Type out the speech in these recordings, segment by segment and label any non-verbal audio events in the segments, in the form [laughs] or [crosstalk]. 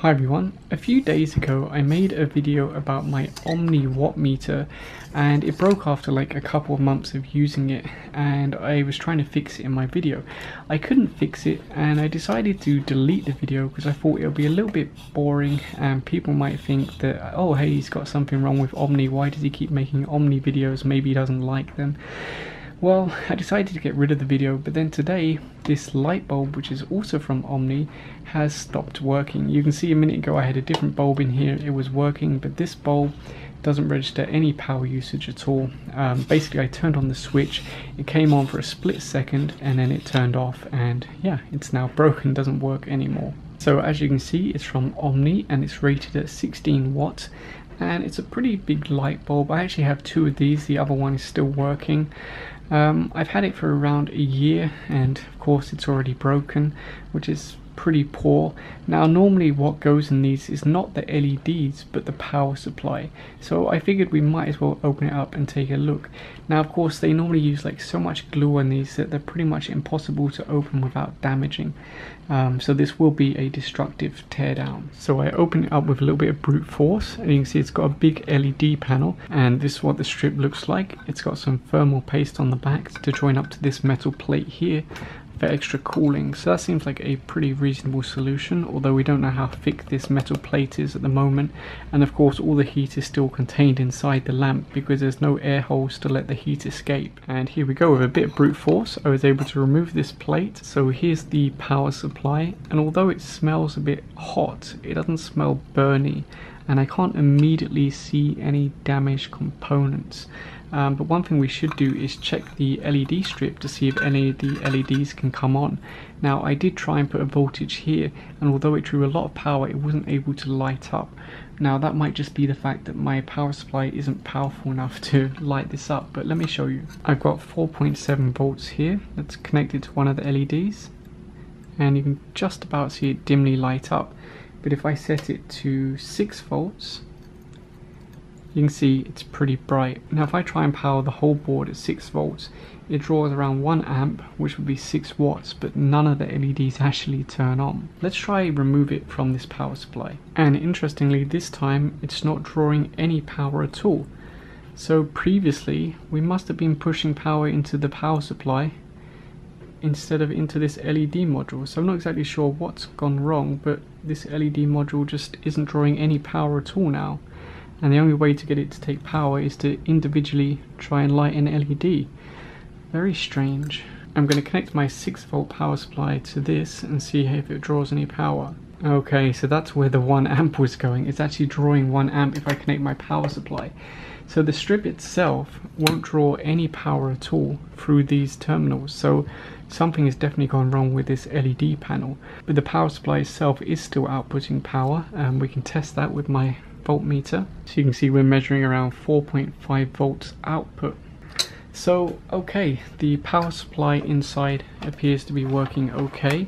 Hi everyone, a few days ago I made a video about my Omni watt meter and it broke after like a couple of months of using it and I was trying to fix it in my video. I couldn't fix it and I decided to delete the video because I thought it would be a little bit boring and people might think that oh hey he's got something wrong with Omni, why does he keep making Omni videos, maybe he doesn't like them. Well, I decided to get rid of the video, but then today, this light bulb, which is also from Omni, has stopped working. You can see a minute ago I had a different bulb in here, it was working, but this bulb doesn't register any power usage at all. Um, basically, I turned on the switch, it came on for a split second, and then it turned off, and yeah, it's now broken, doesn't work anymore. So as you can see, it's from Omni, and it's rated at 16 watts, and it's a pretty big light bulb. I actually have two of these, the other one is still working. Um, I've had it for around a year and of course it's already broken which is pretty poor. Now normally what goes in these is not the LEDs but the power supply so I figured we might as well open it up and take a look. Now of course they normally use like so much glue on these that they're pretty much impossible to open without damaging um, so this will be a destructive teardown. So I open it up with a little bit of brute force and you can see it's got a big LED panel and this is what the strip looks like. It's got some thermal paste on the back to join up to this metal plate here for extra cooling. So that seems like a pretty reasonable solution, although we don't know how thick this metal plate is at the moment. And of course all the heat is still contained inside the lamp because there's no air holes to let the heat escape. And here we go with a bit of brute force, I was able to remove this plate. So here's the power supply, and although it smells a bit hot, it doesn't smell burny and I can't immediately see any damaged components. Um, but one thing we should do is check the LED strip to see if any of the LEDs can come on. Now I did try and put a voltage here and although it drew a lot of power it wasn't able to light up. Now that might just be the fact that my power supply isn't powerful enough to light this up but let me show you. I've got 4.7 volts here that's connected to one of the LEDs and you can just about see it dimly light up but if I set it to 6 volts you can see it's pretty bright. Now if I try and power the whole board at 6 volts, it draws around 1 amp, which would be 6 watts, but none of the LEDs [laughs] actually turn on. Let's try remove it from this power supply. And interestingly, this time it's not drawing any power at all. So previously, we must have been pushing power into the power supply instead of into this LED module. So I'm not exactly sure what's gone wrong, but this LED module just isn't drawing any power at all now and the only way to get it to take power is to individually try and light an LED. Very strange. I'm going to connect my 6 volt power supply to this and see if it draws any power. Okay, so that's where the 1 amp was going. It's actually drawing 1 amp if I connect my power supply. So the strip itself won't draw any power at all through these terminals. So something has definitely gone wrong with this LED panel. But the power supply itself is still outputting power. and we can test that with my voltmeter. So you can see we're measuring around 4.5 volts output. So, okay, the power supply inside appears to be working okay.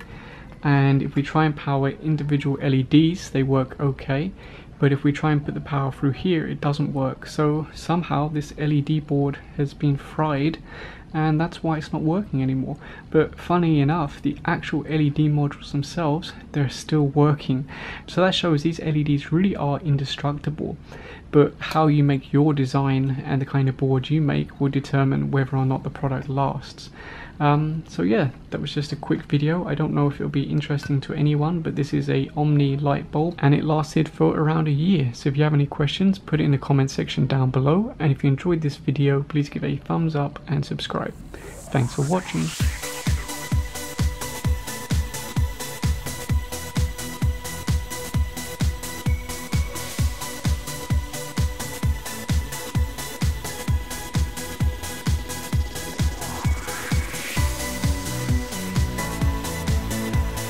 And if we try and power individual LEDs, they work okay. But if we try and put the power through here, it doesn't work. So somehow this LED board has been fried and that's why it's not working anymore. But funny enough, the actual LED modules themselves, they're still working. So that shows these LEDs really are indestructible. But how you make your design and the kind of board you make will determine whether or not the product lasts. Um, so yeah, that was just a quick video. I don't know if it'll be interesting to anyone, but this is a Omni light bulb and it lasted for around a year. So if you have any questions, put it in the comment section down below. And if you enjoyed this video, please give a thumbs up and subscribe. Thanks for watching.